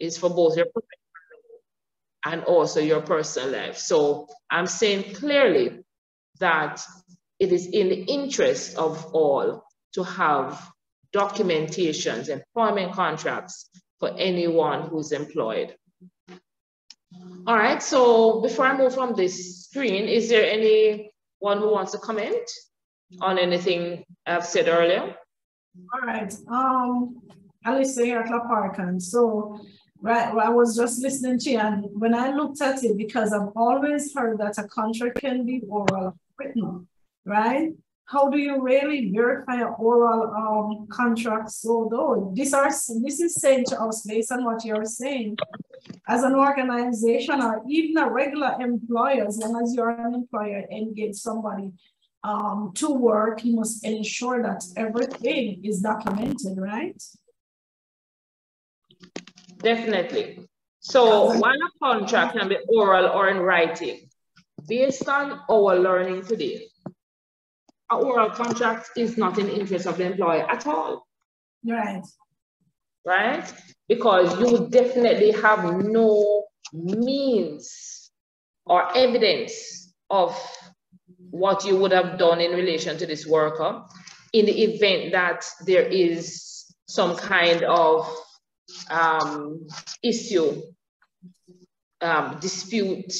is for both your professional and also your personal life. So I'm saying clearly that it is in the interest of all to have documentations, employment contracts for anyone who's employed. All right, so before I move from this screen, is there anyone who wants to comment on anything I've said earlier? All right, um, Alice here at La So Right, I was just listening to you, and when I looked at it, because I've always heard that a contract can be oral written, right? How do you really verify oral um? So though this are this is saying to us based on what you're saying, as an organization or even a regular employer, as long as you're an employer, engage somebody um, to work, you must ensure that everything is documented, right? Definitely. So while a contract can be oral or in writing, based on our learning today, an oral contract is not in the interest of the employer at all. Right. Right? Because you definitely have no means or evidence of what you would have done in relation to this worker in the event that there is some kind of um, issue, um, dispute,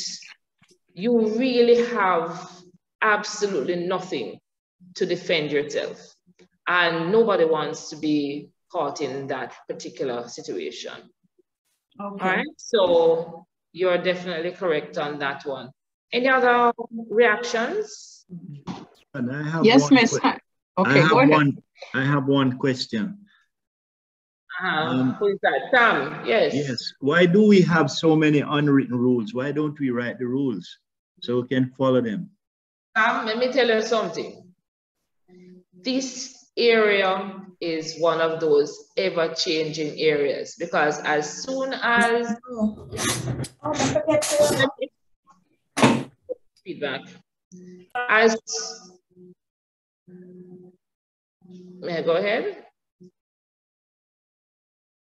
you really have absolutely nothing to defend yourself. And nobody wants to be caught in that particular situation. Okay. All right. So you're definitely correct on that one. Any other reactions? And I have yes, Miss. Okay, I have one. I have one question. Um, who is that? Sam, yes. Yes. Why do we have so many unwritten rules? Why don't we write the rules so we can follow them? Sam, let me tell you something. This area is one of those ever-changing areas because as soon as feedback, as may I go ahead?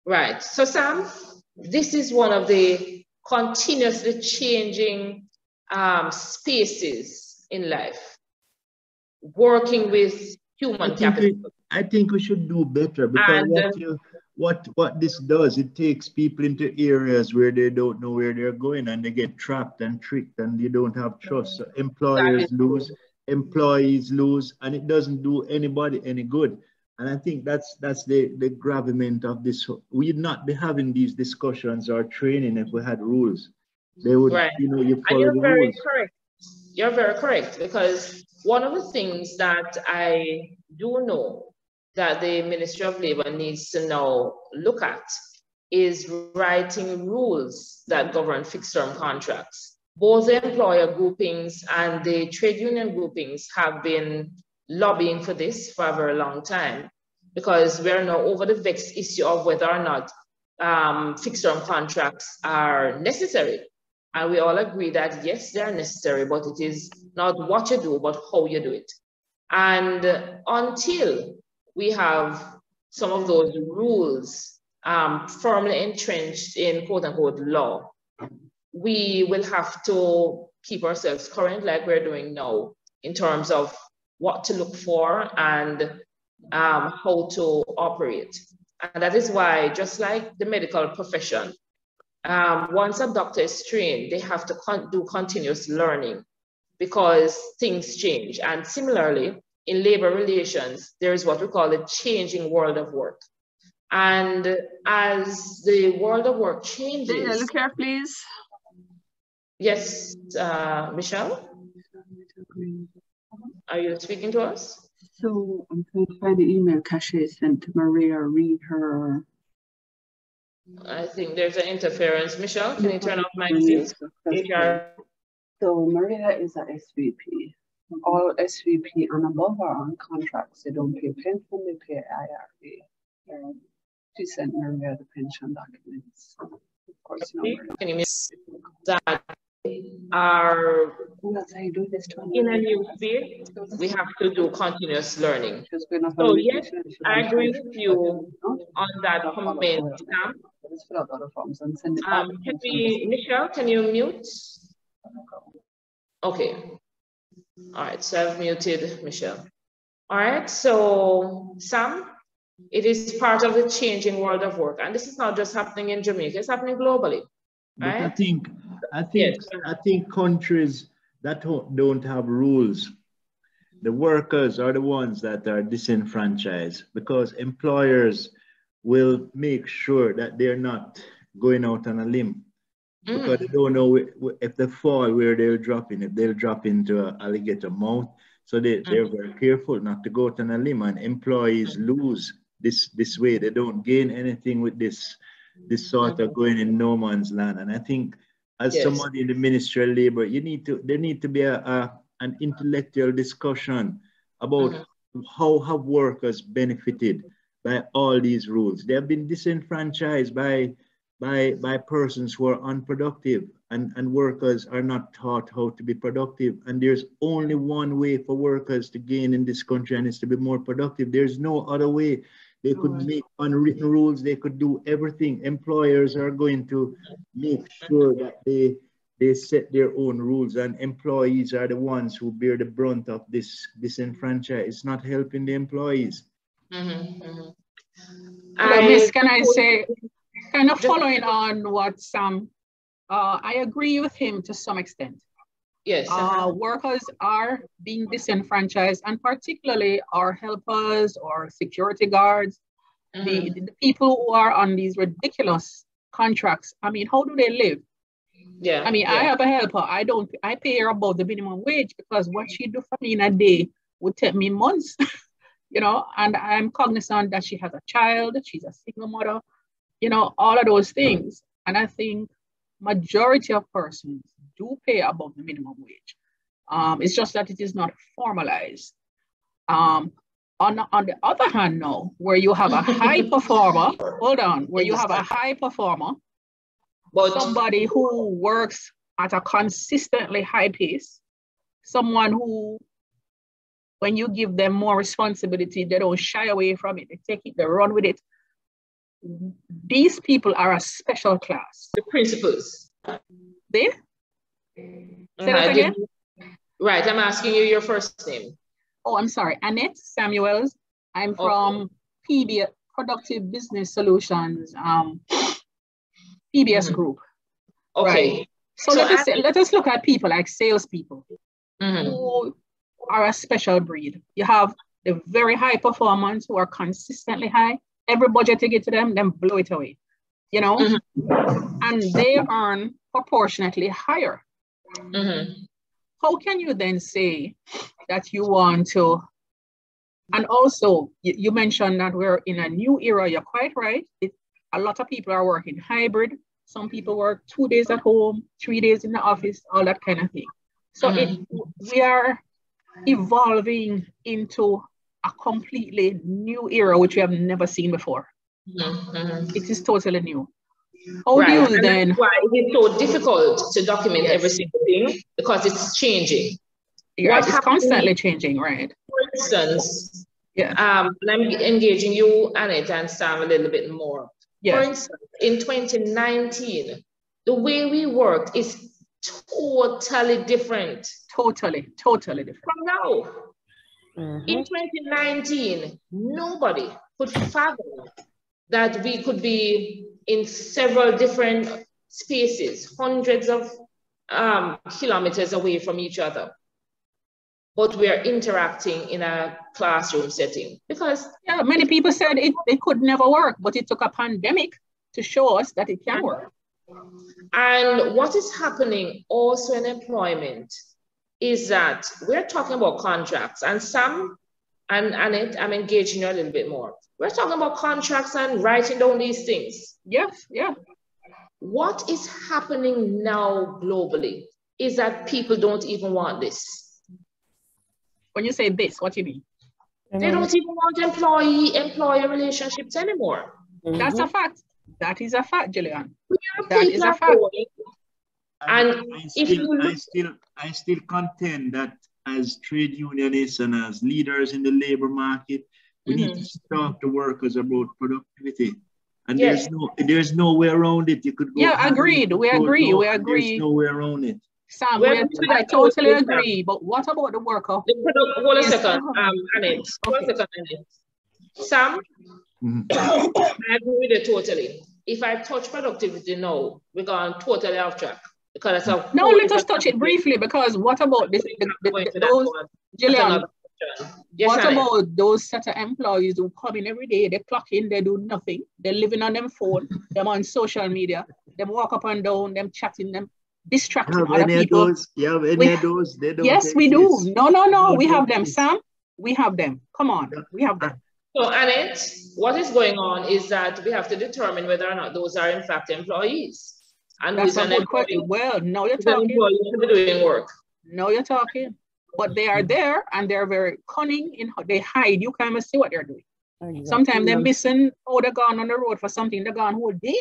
Right. So, Sam, this is one of the continuously changing um, spaces in life, working with human I capital. We, I think we should do better because and, what, uh, you, what, what this does, it takes people into areas where they don't know where they're going and they get trapped and tricked and they don't have trust. So employers lose, employees lose, and it doesn't do anybody any good. And I think that's that's the, the gravamen of this. We'd not be having these discussions or training if we had rules. They would, right. you know, you follow and you're very rules. Correct. You're very correct because one of the things that I do know that the Ministry of Labor needs to now look at is writing rules that govern fixed term contracts. Both the employer groupings and the trade union groupings have been lobbying for this for a very long time because we're now over the vexed issue of whether or not um, fixed term contracts are necessary. And we all agree that yes, they are necessary, but it is not what you do, but how you do it. And until we have some of those rules um, firmly entrenched in quote unquote law, we will have to keep ourselves current like we're doing now in terms of what to look for and um, how to operate. And that is why, just like the medical profession, um, once a doctor is trained, they have to con do continuous learning because things change. And similarly, in labor relations, there is what we call the changing world of work. And as the world of work changes. Yeah, look here, please. Yes, uh, Michelle? Are you speaking to us? So I'm trying to find the email Cache sent to Maria. Read her. I think there's an interference. Michelle, can you turn off my please? So Maria is a SVP. All SVP and above are on contracts. They don't pay pension, they pay IRA. Um, she sent Maria the pension documents. Of course, you know, Can you miss that are in a new field, we have to do continuous learning. So yes, I agree with you on that comment, it um, Can we, Michelle, can you mute? Okay. All right, so I've muted Michelle. All right, so Sam, it is part of the changing world of work. And this is not just happening in Jamaica, it's happening globally. Right? I think, I think, yes. I think countries that don't have rules, the workers are the ones that are disenfranchised because employers will make sure that they're not going out on a limb mm. because they don't know if they fall where they'll drop in, if they'll drop into an alligator mouth. So they, they're mm. very careful not to go out on a limb and employees lose this, this way. They don't gain anything with this, this sort of going in no man's land. And I think as yes. somebody in the Ministry of Labor, you need to, there need to be a, a an intellectual discussion about mm-hmm. how have workers benefited by all these rules. They have been disenfranchised by by, by persons who are unproductive and, and workers are not taught how to be productive. And there's only one way for workers to gain in this country and it's to be more productive. There's no other way. They could make unwritten rules. They could do everything. Employers are going to make sure that they they set their own rules and employees are the ones who bear the brunt of this disenfranchisement. It's not helping the employees. Mm -hmm, mm -hmm. Miss, can I say, kind of following on what Sam, uh, I agree with him to some extent. Yes. Uh, uh-huh. workers are being disenfranchised, and particularly our helpers or security guards, mm-hmm. the, the people who are on these ridiculous contracts. I mean, how do they live? Yeah. I mean, yeah. I have a helper. I don't. I pay her about the minimum wage because what she do for me in a day would take me months. you know, and I'm cognizant that she has a child. She's a single mother you know, all of those things. And I think majority of persons do pay above the minimum wage. Um, it's just that it is not formalized. Um, on, on the other hand, now, where you have a high performer, hold on, where you have a high performer, but somebody who works at a consistently high pace, someone who, when you give them more responsibility, they don't shy away from it, they take it, they run with it, these people are a special class. The principals. They? Say that again? Right, I'm asking you your first name. Oh, I'm sorry, Annette Samuels. I'm from PB Productive Business Solutions, um, PBS mm-hmm. Group. Okay. Right. So, so let, us, let us look at people like salespeople mm-hmm. who are a special breed. You have the very high performance who are consistently high every budget you get to them, then blow it away, you know? Mm-hmm. And they earn proportionately higher. Mm-hmm. How can you then say that you want to? And also, you, you, mentioned that we're in a new era. You're quite right. It, a lot of people are working hybrid. Some people work two days at home, three days in the office, all that kind of thing. So mm-hmm. it, we are evolving into a completely new era which we have never seen before. Mm-hmm. It is totally new. How right. do you and then? why it is so difficult to document yes. every single thing because it's changing. Yeah, what it's constantly changing, right? For instance, yeah. Um, and I'm engaging you, Annette, and Sam a little bit more. Yeah. For instance, in 2019, the way we worked is totally different. Totally, totally different. From now. Mm-hmm. In 2019, nobody could fathom that we could be in several different spaces, hundreds of um, kilometers away from each other. But we are interacting in a classroom setting because. Yeah, many people said it, it could never work, but it took a pandemic to show us that it can work. And what is happening also in employment is that we're talking about contracts and some, and, and it, I'm engaging you a little bit more. We're talking about contracts and writing down these things. Yes, yeah. What is happening now globally is that people don't even want this. When you say this, what do you mean? They don't even want employee employer relationships anymore. Mm-hmm. That's a fact. That is a fact, Gillian. That is a fact. And I still, you... I still, I still contend that as trade unionists and as leaders in the labor market, we mm -hmm. need to mm-hmm. talk to workers about productivity And yes. there's no there's no way around it. You could go. Yeah, agreed. We agree. We agree. There's no way around it. Sam, we I totally agree. But what about the worker? Hold a second, um, Annette. Hold a second, Annette. Sam, mm-hmm. I agree with you totally. If I touch productivity now, we're going totally off track. Because that's no, let us touch it briefly because what about this? The, the, the, those, Jillian, yes, what about those set of employees who come in every day, they clock in, they do nothing, they're living on them phone, them on social media, them walk up and down, them chatting, them distracting other people. Those, yeah, any we, of those, they don't yes, we do. No, no, no, we have them, Sam. We have them. Come on, we have them. So, Annette, what is going on is that we have to determine whether or not those are in fact employees. And That's a good question. Well, no, you're talking. doing work. No, you're talking. But they are there and they're very cunning in how they hide. You can't see what they're doing. Exactly. Sometimes they're missing, oh, they're gone on the road for something, they're gone whole day.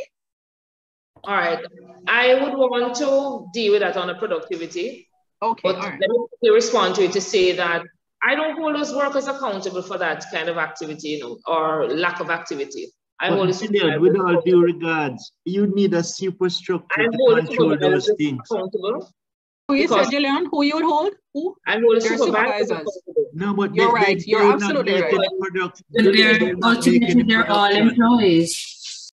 All right. I would want to deal with that on a productivity. Okay. But let me respond to it to say that I don't hold those workers accountable for that kind of activity, you know, or lack of activity. I hold Julian, with all due regards, you need a superstructure I to control those things. Accountable. Who you said, Julian? Who you would hold? Who? I hold supervisors. No, but you're they, right. They, you're absolutely right. Product, they're, ultimately, they're all employees.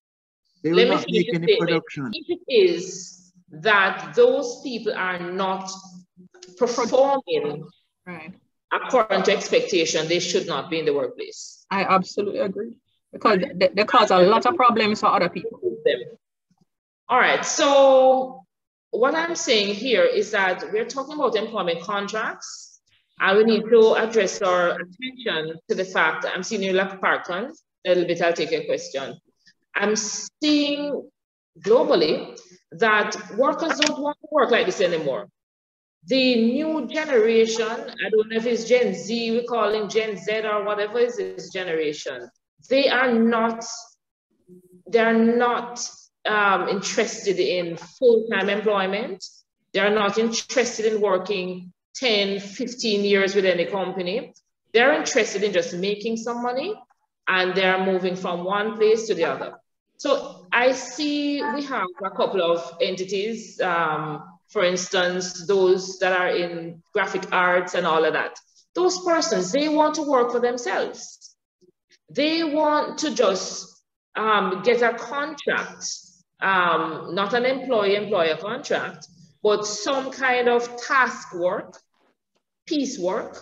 They will Let not make any production. If it is that those people are not performing right according to expectation, they should not be in the workplace. I absolutely agree because they, they cause a lot of problems for other people. All right, so what I'm saying here is that we're talking about employment contracts and we need to address our attention to the fact that I'm seeing you like Parkon, a little bit, I'll take a question. I'm seeing globally that workers don't want to work like this anymore the new generation, I don't know if it's Gen Z, we call it Gen Z or whatever is this generation, they are not, they're not um, interested in full-time employment. They're not interested in working 10, 15 years with any company. They're interested in just making some money and they're moving from one place to the other. So I see we have a couple of entities, um, for instance, those that are in graphic arts and all of that, those persons, they want to work for themselves. They want to just um, get a contract, um, not an employee-employer contract, but some kind of task work, piece work.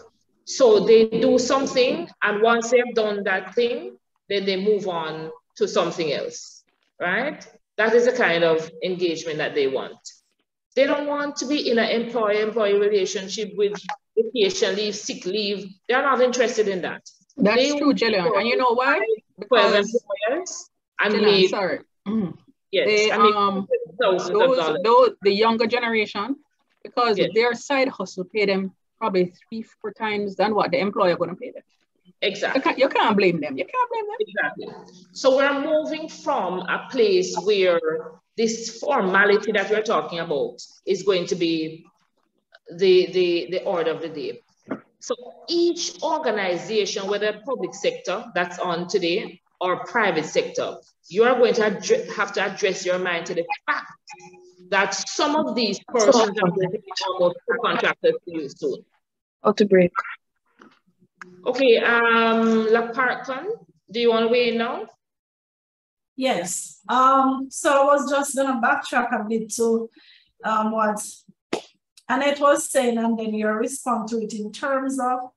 So they do something, and once they've done that thing, then they move on to something else, right? That is the kind of engagement that they want. They don't want to be in an employer-employee relationship with vacation leave, sick leave. They're not interested in that. That's they true, Jillian. And you know why? Because employers and Jillian, sorry. Yes, they, I mean, um, those, those, the younger generation, because yes. their side hustle pay them probably three, four times than what the employer going to pay them. Exactly. You can't, you can't blame them. You can't blame them. Exactly. So we're moving from a place where this formality that we're talking about is going to be the, the, the order of the day. So each organization, whether public sector that's on today or private sector, you are going to have to address your mind to the fact that some of these persons are going to be almost contractors to you soon. How to break. Okay, um, La Parkon, do you want to weigh in now? Yes. Um, so I was just gonna backtrack a bit to um, what Annette was saying, and then your response to it in terms of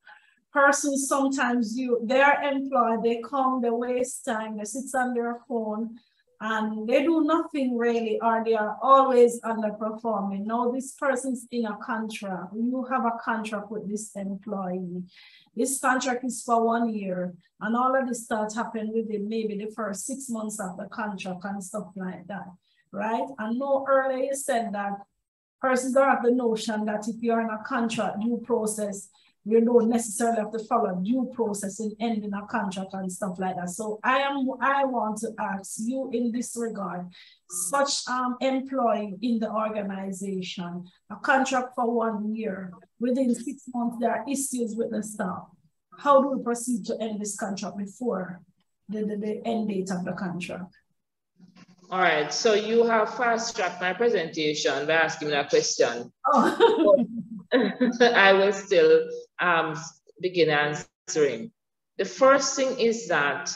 persons sometimes you they are employed, they come, they waste time, they sit on their phone and they do nothing really, or they are always underperforming. Now this person's in a contract. You have a contract with this employee. This contract is for one year, and all of this starts happening within maybe the first six months of the contract and stuff like that, right? And no earlier you said that persons don't have the notion that if you're in a contract due process, you don't necessarily have to follow due process in ending a contract and stuff like that. So I am I want to ask you in this regard, such um employee in the organization, a contract for one year, within six months there are issues with the staff. How do we proceed to end this contract before the, the, the end date of the contract? All right, so you have fast-tracked my presentation by asking that question. Oh. I will still um, begin answering. The first thing is that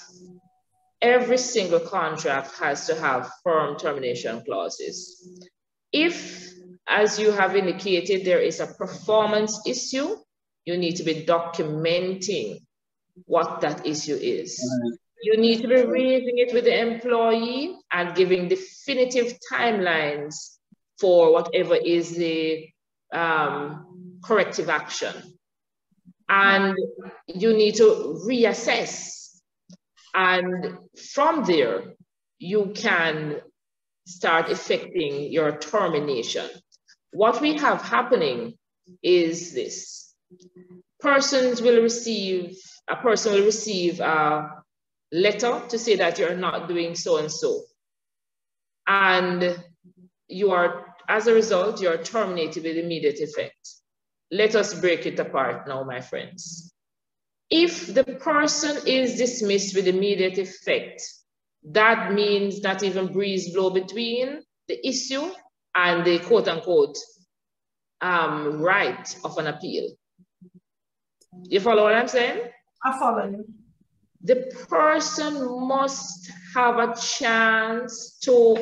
every single contract has to have firm termination clauses. If, as you have indicated, there is a performance issue, you need to be documenting what that issue is. You need to be raising it with the employee and giving definitive timelines for whatever is the um, corrective action. And you need to reassess. And from there, you can start effecting your termination. What we have happening is this. Persons will receive, a person will receive a letter to say that you're not doing so and so. And you are, as a result, you're terminated with immediate effect. Let us break it apart now, my friends. If the person is dismissed with immediate effect, that means not even breeze blow between the issue and the quote unquote um, right of an appeal. You follow what I'm saying? I follow you. The person must have a chance to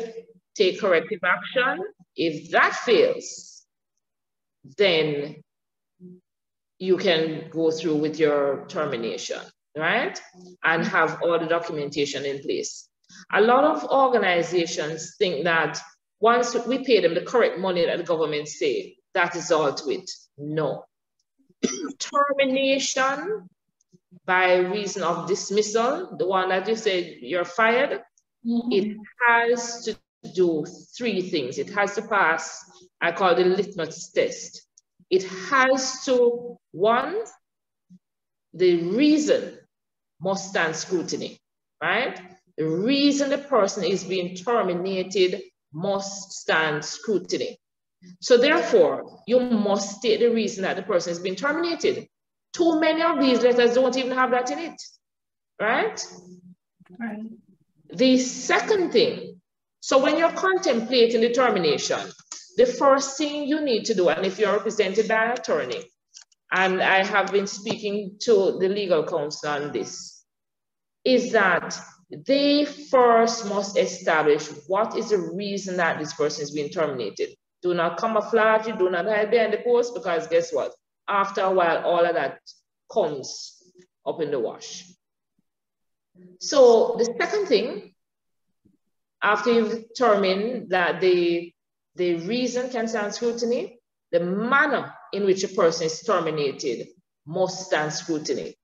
take corrective action. If that fails, then you can go through with your termination, right? And have all the documentation in place. A lot of organizations think that once we pay them the correct money that the government say, that is all to it. No. Termination by reason of dismissal, the one that you said you're fired, mm-hmm. it has to do three things. It has to pass, I call it the litmus test. It has to, one, the reason must stand scrutiny, right? The reason the person is being terminated must stand scrutiny. So therefore, you must state the reason that the person is being terminated. Too many of these letters don't even have that in it, right? Right. The second thing, so when you're contemplating the termination, the first thing you need to do, and if you're represented by an attorney, and I have been speaking to the legal counsel on this, is that they first must establish what is the reason that this person is being terminated. Do not camouflage it, do not hide behind the post, because guess what? After a while, all of that comes up in the wash. So the second thing, after you've determined that the, the reason can stand scrutiny, the manner in which a person is terminated must stand scrutiny.